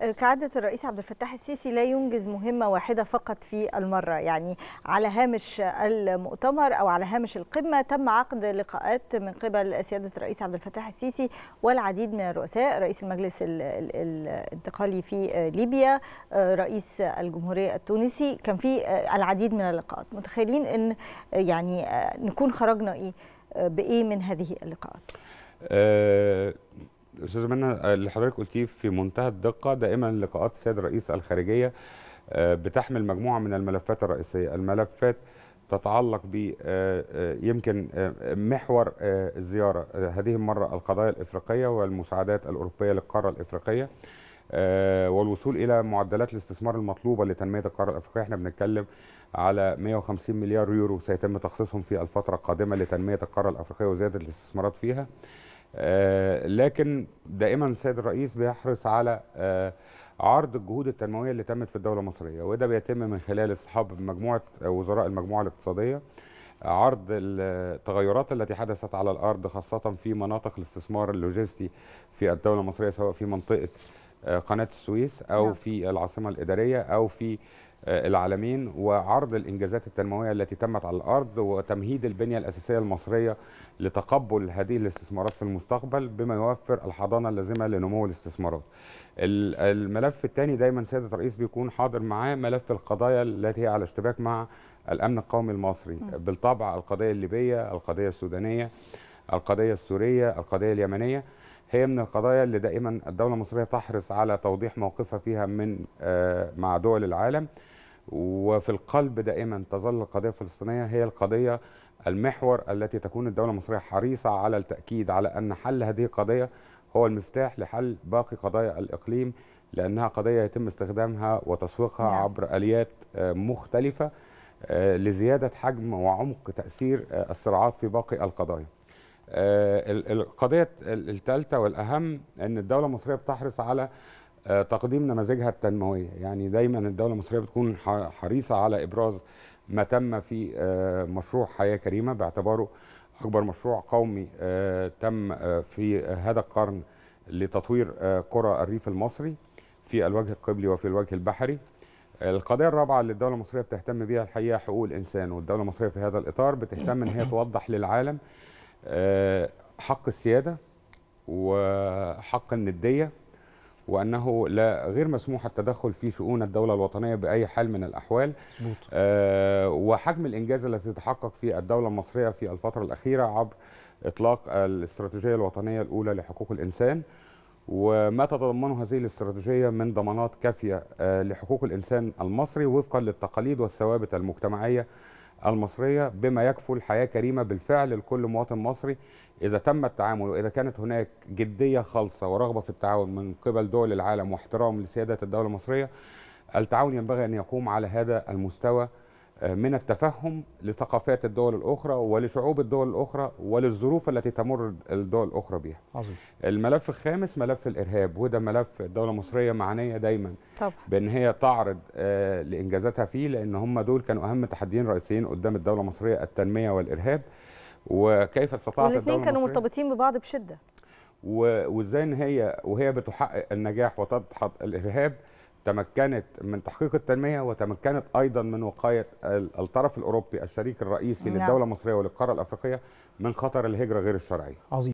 كعادة الرئيس عبد الفتاح السيسي لا ينجز مهمة واحدة فقط في المرة يعني على هامش المؤتمر أو على هامش القمة تم عقد لقاءات من قبل سيادة الرئيس عبد الفتاح السيسي والعديد من الرؤساء رئيس المجلس الانتقالي في ليبيا رئيس الجمهورية التونسي كان في العديد من اللقاءات. متخيلين أن يعني نكون خرجنا إيه بإيه من هذه اللقاءات؟ أه أستاذ منى اللي حضرتك قلتيه في منتهى الدقة دائما لقاءات السيد الرئيس الخارجية بتحمل مجموعة من الملفات الرئيسية. الملفات تتعلق ب يمكن محور الزيارة. هذه المرة القضايا الإفريقية والمساعدات الأوروبية للقارة الإفريقية والوصول إلى معدلات الاستثمار المطلوبة لتنمية القارة الإفريقية. إحنا بنتكلم على 150 مليار يورو سيتم تخصيصهم في الفترة القادمة لتنمية القارة الإفريقية وزيادة الاستثمارات فيها. آه لكن دائما السيد الرئيس بيحرص على آه عرض الجهود التنموية اللي تمت في الدولة المصرية وده بيتم من خلال إصحاب مجموعة وزراء المجموعة الاقتصادية عرض التغيرات التي حدثت على الأرض خاصة في مناطق الاستثمار اللوجستي في الدولة المصرية سواء في منطقة آه قناة السويس أو نعم. في العاصمة الإدارية أو في العالمين وعرض الإنجازات التنموية التي تمت على الأرض وتمهيد البنية الأساسية المصرية لتقبل هذه الاستثمارات في المستقبل بما يوفر الحضانة اللازمة لنمو الاستثمارات. الملف الثاني دايما سيادة الرئيس بيكون حاضر معاه ملف القضايا التي هي على اشتباك مع الأمن القومي المصري، بالطبع القضية الليبية، القضية السودانية، القضية السورية، القضية اليمنية. هي من القضايا اللي دائما الدولة المصرية تحرص على توضيح موقفها فيها من مع دول العالم وفي القلب دائما تظل القضية الفلسطينية هي القضية المحور التي تكون الدولة المصرية حريصة على التأكيد على أن حل هذه القضية هو المفتاح لحل باقي قضايا الإقليم لأنها قضية يتم استخدامها وتسويقها نعم. عبر آليات مختلفة لزيادة حجم وعمق تأثير الصراعات في باقي القضايا القضية الثالثة والأهم أن الدولة المصرية بتحرص على تقديم نماذجها التنموية. يعني دايما الدولة المصرية بتكون حريصة على إبراز ما تم في مشروع حياة كريمة باعتباره أكبر مشروع قومي تم في هذا القرن لتطوير قرى الريف المصري في الوجه القبلي وفي الوجه البحري. القضية الرابعة اللي الدولة المصرية بتهتم بها الحقيقة حقوق الإنسان والدولة المصرية في هذا الإطار بتهتم أن هي توضح للعالم حق السيادة وحق الندية وأنه لا غير مسموح التدخل في شؤون الدولة الوطنية بأي حال من الأحوال. مظبوط. آه وحجم الإنجاز الذي تحقق في الدولة المصرية في الفترة الأخيرة عبر إطلاق الاستراتيجية الوطنية الأولى لحقوق الإنسان. وما تتضمنه هذه الاستراتيجية من ضمانات كافية آه لحقوق الإنسان المصري وفقا للتقاليد والثوابت المجتمعية المصرية بما يكفل حياة كريمة بالفعل لكل مواطن مصري إذا تم التعامل وإذا كانت هناك جدية خالصة ورغبة في التعاون من قبل دول العالم واحترام لسيادة الدولة المصرية التعاون ينبغي أن يقوم على هذا المستوى. من التفهم لثقافات الدول الأخرى ولشعوب الدول الأخرى وللظروف التي تمر الدول الأخرى بها. عظيم. الملف الخامس ملف الإرهاب وده ملف الدولة المصرية معنية دايما. طبعا. بأن هي تعرض آه لإنجازاتها فيه لأن هم دول كانوا أهم تحديين رئيسيين قدام الدولة المصرية التنمية والإرهاب. وكيف استطاعت والاثنين كانوا مرتبطين ببعض بشدة. وإزاي إن هي وهي بتحقق النجاح وتدحض الإرهاب تمكنت من تحقيق التنمية وتمكنت أيضا من وقاية الطرف الأوروبي الشريك الرئيسي نعم. للدولة المصرية وللقارة الأفريقية من خطر الهجرة غير الشرعيه عظيم